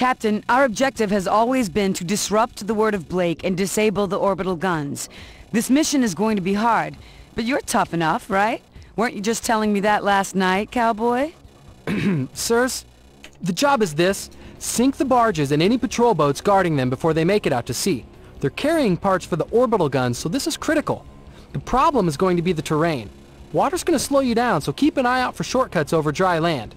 Captain, our objective has always been to disrupt the word of Blake and disable the orbital guns. This mission is going to be hard, but you're tough enough, right? Weren't you just telling me that last night, cowboy? Sirs, the job is this. Sink the barges and any patrol boats guarding them before they make it out to sea. They're carrying parts for the orbital guns, so this is critical. The problem is going to be the terrain. Water's going to slow you down, so keep an eye out for shortcuts over dry land.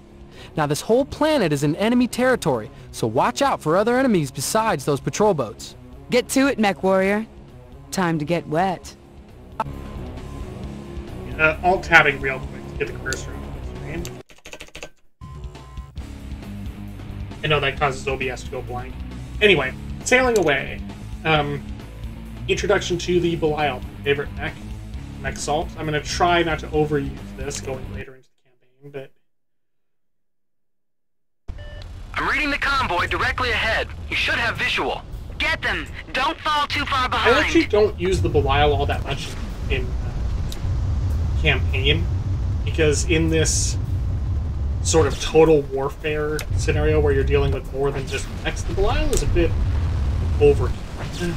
Now this whole planet is in enemy territory, so watch out for other enemies besides those patrol boats. Get to it, MechWarrior. Time to get wet. Uh, alt tabbing real quick to get the cursor on the screen. I know that causes OBS to go blank. Anyway, sailing away. Um, introduction to the Belial, my favorite mech, MechAssault. I'm going to try not to overuse this going later into the campaign, but I'm reading the convoy directly ahead. You should have visual. Get them! Don't fall too far behind. I actually don't use the Belial all that much in uh, campaign because in this sort of total warfare scenario where you're dealing with more than just mechs, the Belial is a bit overkill.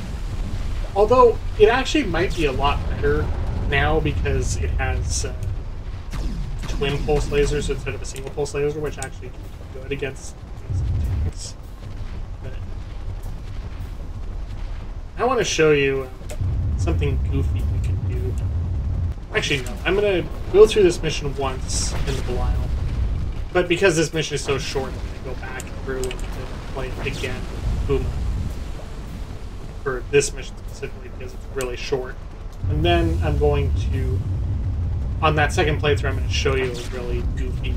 Although it actually might be a lot better now because it has uh, twin pulse lasers instead of a single pulse laser, which actually can good against want to show you something goofy we can do. Actually, no. I'm going to go through this mission once in the Belial. But because this mission is so short, I'm going to go back through and play it again Puma. For this mission specifically, because it's really short. And then I'm going to, on that second playthrough, I'm going to show you a really goofy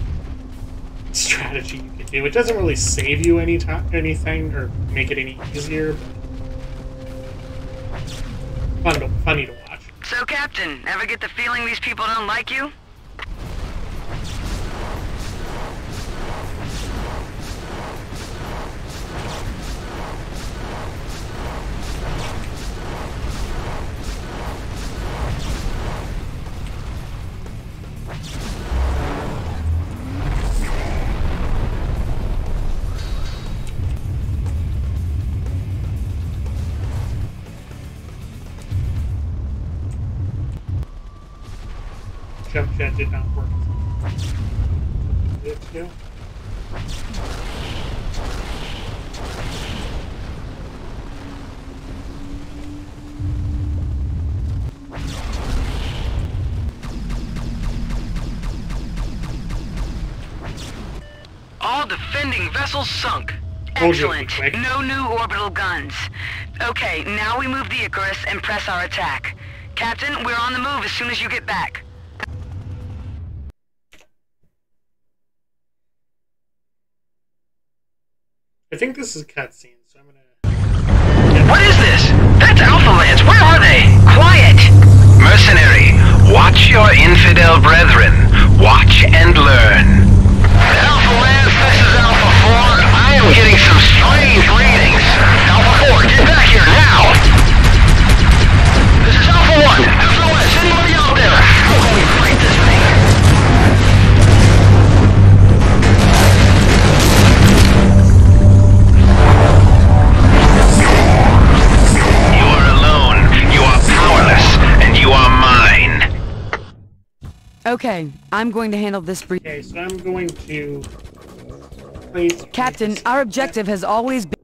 strategy you can do. It doesn't really save you any time, anything or make it any easier, but fun to, funny to watch. So, Captain, ever get the feeling these people don't like you? Jump jet did not work. Do? All defending vessels sunk. Told you it'd be Excellent. No new orbital guns. Okay, now we move the Icarus and press our attack. Captain, we're on the move as soon as you get back. I think this is a cutscene, so I'm gonna. What is this? That's Alpha Lance. Where are they? Quiet! Mercenary, watch your infidel brethren. Watch and Okay, I'm going to handle this brief. Okay, so I'm going to. Play Captain, our objective has always been...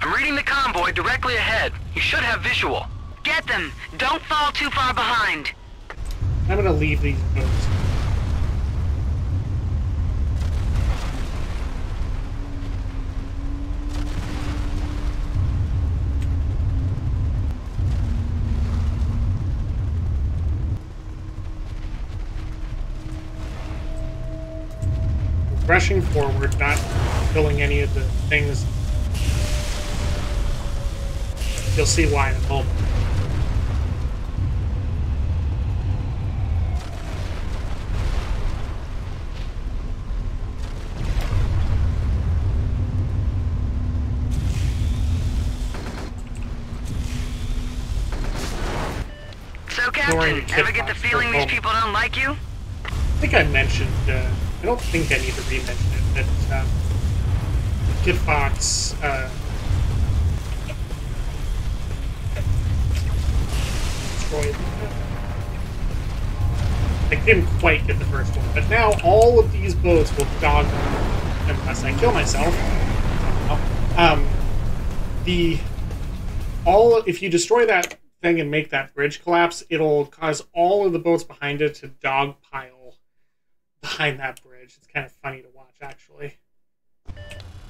I'm reading the convoy directly ahead. You should have visual. Get them! Don't fall too far behind! I'm gonna leave these boats. Rushing forward, not killing any of the things. You'll see why in a moment. So, Captain, ever get the box for a feeling these people don't like you? I think I mentioned uh, I don't think I need to re-mention it, but um, Kit Fox uh, destroyed. I didn't quite get the first one, but now all of these boats will dog unless I kill myself. Um, the all if you destroy that thing and make that bridge collapse, it'll cause all of the boats behind it to dogpile behind that bridge. It's kind of funny to watch, actually.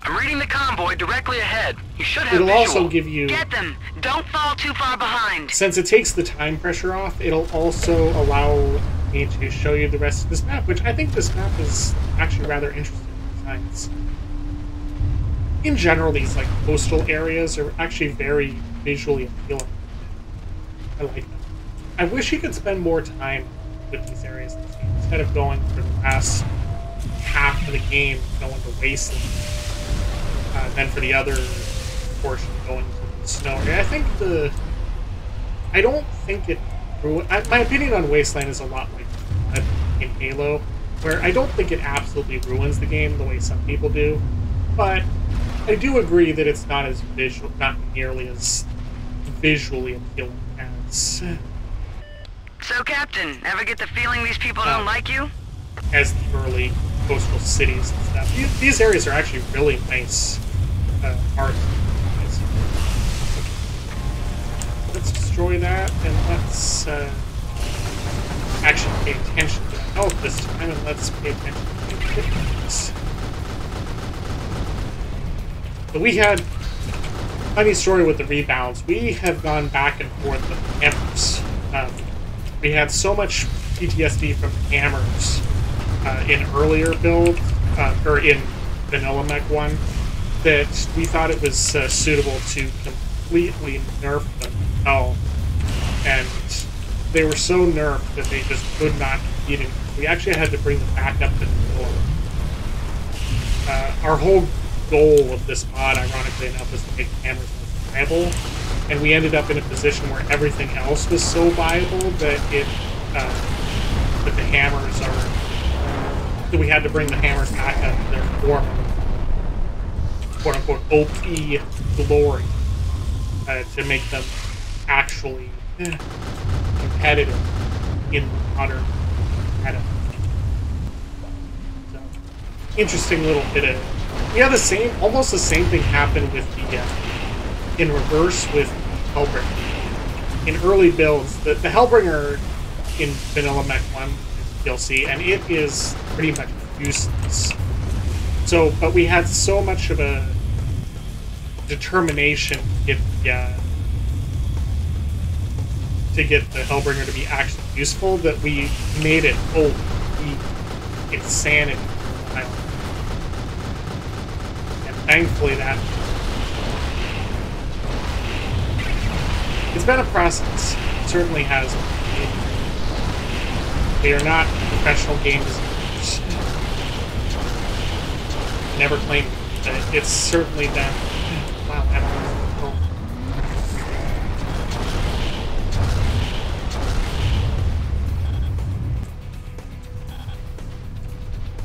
I'm reading the convoy directly ahead. You should have It'll visual. also give you, Get them. Don't fall too far behind. since it takes the time pressure off, it'll also allow me to show you the rest of this map, which I think this map is actually rather interesting designs. In general, these like coastal areas are actually very visually appealing. I like them. I wish you could spend more time with these areas game instead of going for the last half of the game going to Wasteland, uh, then for the other portion going to the snow area. I think the I don't think it. I- My opinion on Wasteland is a lot like in Halo, where I don't think it absolutely ruins the game the way some people do, but I do agree that it's not as visual, not nearly as visually appealing as So, Captain, ever get the feeling these people don't Um, like you? as the early coastal cities and stuff. These, these areas are actually really nice uh, art. Let's destroy that and let's uh, actually pay attention to health this time and let's pay attention to the hit But we had funny story with the rebounds. We have gone back and forth with hammers. Um, we had so much PTSD from hammers uh, in earlier build uh, or in vanilla mech one that we thought it was uh, suitable to completely nerf them all and they were so nerfed that they just could not compete anymore. we actually had to bring them back up to floor uh, our whole goal of this mod ironically enough was to make hammers viable and we ended up in a position where everything else was so viable that it uh, that the hammers are that we had to bring the hammers back up to their former quote unquote OP glory uh, to make them actually eh, competitive in modern meta. So, interesting little bit of yeah the same almost the same thing happened with the uh, in reverse with Hellbringer. In early builds, the, the Hellbringer in Vanilla Mech 1 is DLC, and it is pretty much useless. So, but we had so much of a determination to get the, uh, to get the Hellbringer to be actually useful that we made it OP insanity. And thankfully that it's been a process. It certainly has. They are not professional game designers. Never claimed that it's certainly been. Wow, I don't know.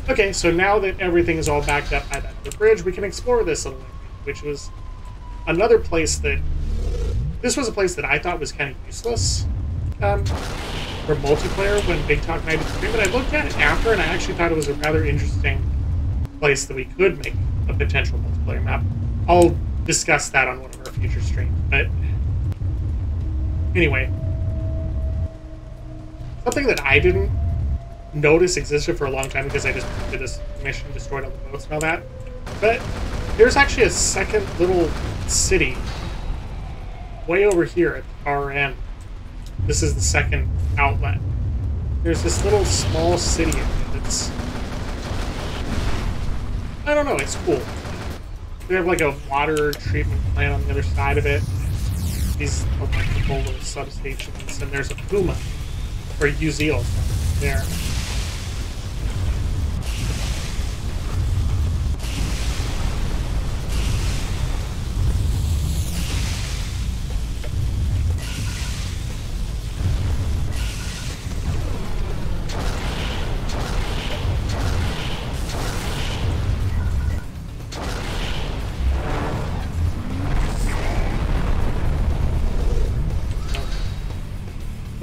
Okay, so now that everything is all backed up by that bridge, we can explore this little area, which was another place that this was a place that I thought was kind of useless um, for multiplayer when Big Talk 93, but I looked at it after and I actually thought it was a rather interesting place that we could make a potential multiplayer map. I'll discuss that on one of our future streams, but anyway. Something that I didn't notice existed for a long time because I just did this mission, destroyed all the boats and all that, but there's actually a second little city way over here at end. This is the second outlet. There's this little small city that's I don't know, it's cool. We have like a water treatment plant on the other side of it. These electrical little substations, and there's a puma or Uzil there.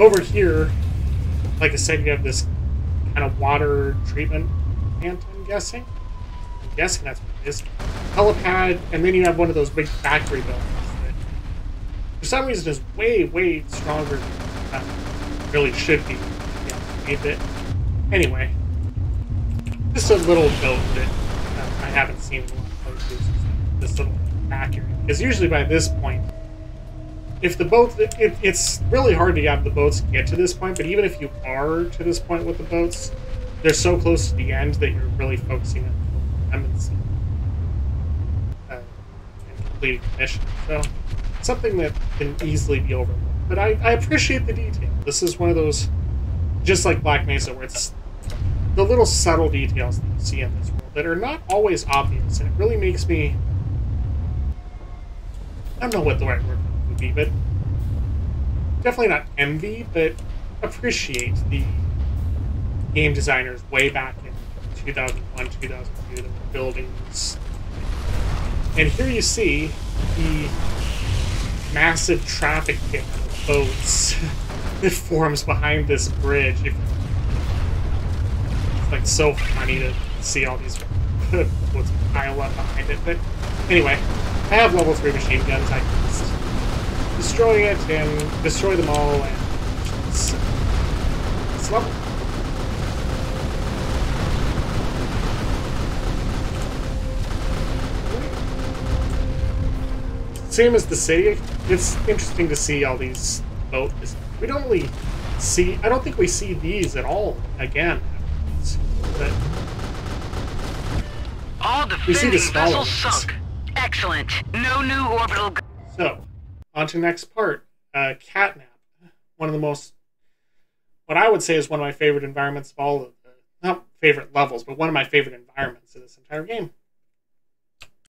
Over here, like I said, you have this kind of water treatment plant, I'm guessing. I'm guessing that's what it is. Helipad, and then you have one of those big factory buildings that, for some reason, is way, way stronger than really should be. Yeah. Anyway, just a little note that uh, I haven't seen in a lot of places. This little accurate, because usually by this point, if the boat, it, it, it's really hard to have the boats get to this point. But even if you are to this point with the boats, they're so close to the end that you're really focusing on redundancy uh, and completing the mission. So something that can easily be overlooked. But I, I appreciate the detail. This is one of those, just like Black Mesa, where it's the little subtle details that you see in this world that are not always obvious, and it really makes me. I don't know what the right word but definitely not envy, but appreciate the game designers way back in 2001, 2002 that were building this. And here you see the massive traffic jam of boats that forms behind this bridge. It's like so funny to see all these boats pile up behind it. But anyway, I have level 3 machine guns. I can destroy it and destroy them all, and it's. Same as the city, it's interesting to see all these boats. We don't really see, I don't think we see these at all again. But All We see the defending vessels sunk. Excellent. No new orbital. So, on to next part. Uh, Catnap. One of the most, what I would say is one of my favorite environments of all of the, not favorite levels, but one of my favorite environments of this entire game.